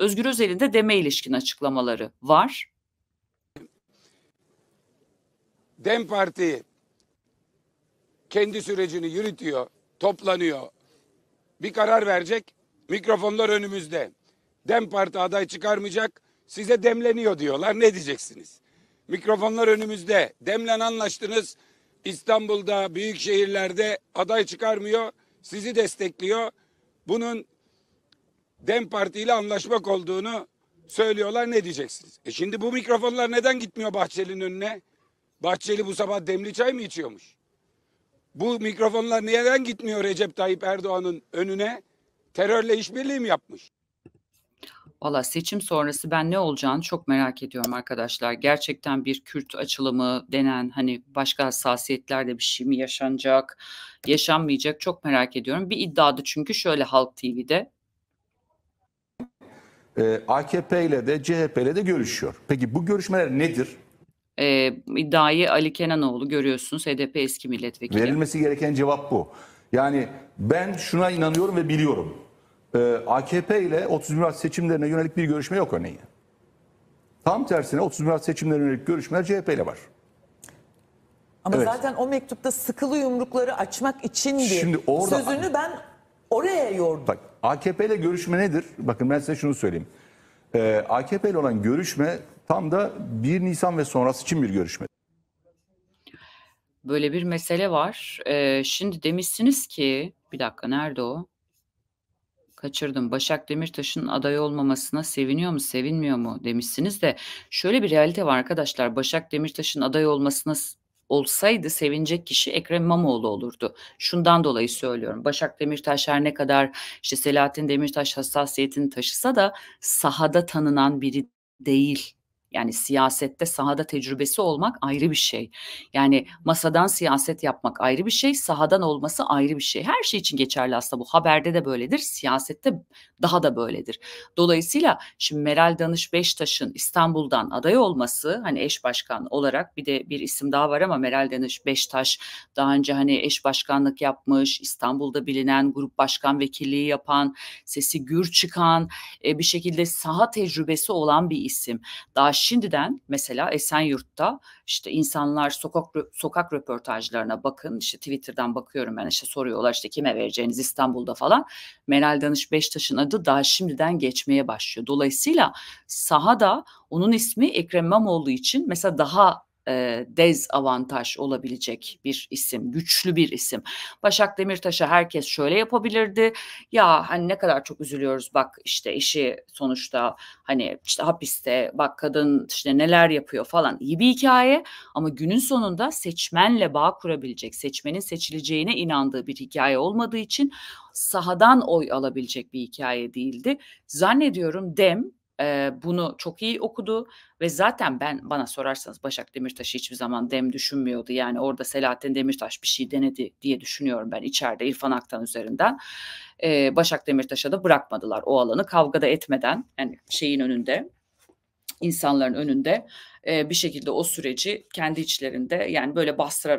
Özgür Özel'in de deme ilişkin açıklamaları var. Dem Parti kendi sürecini yürütüyor, toplanıyor. Bir karar verecek. Mikrofonlar önümüzde. Dem Parti aday çıkarmayacak. Size demleniyor diyorlar. Ne diyeceksiniz? Mikrofonlar önümüzde. Demlen anlaştınız. İstanbul'da, büyük şehirlerde aday çıkarmıyor. Sizi destekliyor. Bunun Dem Parti ile anlaşmak olduğunu söylüyorlar. Ne diyeceksiniz? E şimdi bu mikrofonlar neden gitmiyor Bahçeli'nin önüne? Bahçeli bu sabah demli çay mı içiyormuş? Bu mikrofonlar neden gitmiyor Recep Tayyip Erdoğan'ın önüne? Terörle işbirliği mi yapmış? Valla seçim sonrası ben ne olacağını çok merak ediyorum arkadaşlar. Gerçekten bir Kürt açılımı denen hani başka hassasiyetlerde bir şey mi yaşanacak, yaşanmayacak çok merak ediyorum. Bir iddiadı çünkü şöyle Halk TV'de. Ee, AKP ile de CHP ile de görüşüyor. Peki bu görüşmeler nedir? Ee, iddiayı Ali Kenanoğlu görüyorsunuz HDP eski milletvekili. Verilmesi gereken cevap bu. Yani ben şuna inanıyorum ve biliyorum. Ee, AKP ile 30 Mart seçimlerine yönelik bir görüşme yok örneğin. Tam tersine 30 Mart seçimlerine yönelik görüşmeler CHP ile var. Ama Evet. zaten o mektupta sıkılı yumrukları açmak içindi. Şimdi orada- Sözünü ben oraya yordum. Bak AKP ile görüşme nedir? Bakın ben size şunu söyleyeyim. Ee, AKP ile olan görüşme tam da 1 Nisan ve sonrası için bir görüşme. Böyle bir mesele var. Ee, şimdi demişsiniz ki bir dakika nerede o? Kaçırdım. Başak Demirtaş'ın aday olmamasına seviniyor mu, sevinmiyor mu demişsiniz de şöyle bir realite var arkadaşlar. Başak Demirtaş'ın aday olmasına olsaydı sevinecek kişi Ekrem İmamoğlu olurdu. Şundan dolayı söylüyorum. Başak Demirtaş her ne kadar işte Selahattin Demirtaş hassasiyetini taşısa da sahada tanınan biri değil. Yani siyasette sahada tecrübesi olmak ayrı bir şey. Yani masadan siyaset yapmak ayrı bir şey, sahadan olması ayrı bir şey. Her şey için geçerli aslında bu. Haberde de böyledir, siyasette daha da böyledir. Dolayısıyla şimdi Meral Danış Beştaş'ın İstanbul'dan aday olması hani eş başkan olarak bir de bir isim daha var ama Meral Danış Beştaş daha önce hani eş başkanlık yapmış, İstanbul'da bilinen grup başkan vekilliği yapan, sesi gür çıkan, e, bir şekilde saha tecrübesi olan bir isim. Daha şimdiden mesela Esenyurt'ta işte insanlar sokak sokak röportajlarına bakın işte Twitter'dan bakıyorum ben işte soruyorlar işte kime vereceğiniz İstanbul'da falan. Meral Danış Beştaş'ın adı daha şimdiden geçmeye başlıyor. Dolayısıyla sahada onun ismi Ekrem İmamoğlu için mesela daha e, dezavantaj olabilecek bir isim, güçlü bir isim. Başak Demirtaş'a herkes şöyle yapabilirdi. Ya hani ne kadar çok üzülüyoruz bak işte eşi sonuçta hani işte hapiste bak kadın işte neler yapıyor falan iyi bir hikaye ama günün sonunda seçmenle bağ kurabilecek, seçmenin seçileceğine inandığı bir hikaye olmadığı için sahadan oy alabilecek bir hikaye değildi. Zannediyorum Dem e, bunu çok iyi okudu ve zaten ben bana sorarsanız Başak Demirtaş'ı hiçbir zaman dem düşünmüyordu. Yani orada Selahattin Demirtaş bir şey denedi diye düşünüyorum ben içeride İrfan Aktan üzerinden. E, Başak Demirtaş'a da bırakmadılar o alanı kavgada etmeden yani şeyin önünde insanların önünde e, bir şekilde o süreci kendi içlerinde yani böyle bastırarak